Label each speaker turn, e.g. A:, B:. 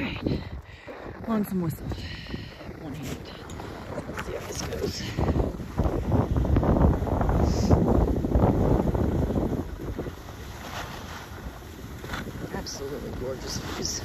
A: All right, on some whistle. One hand. Let's see how this goes. Absolutely gorgeous views.